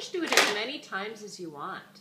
just do it as many times as you want.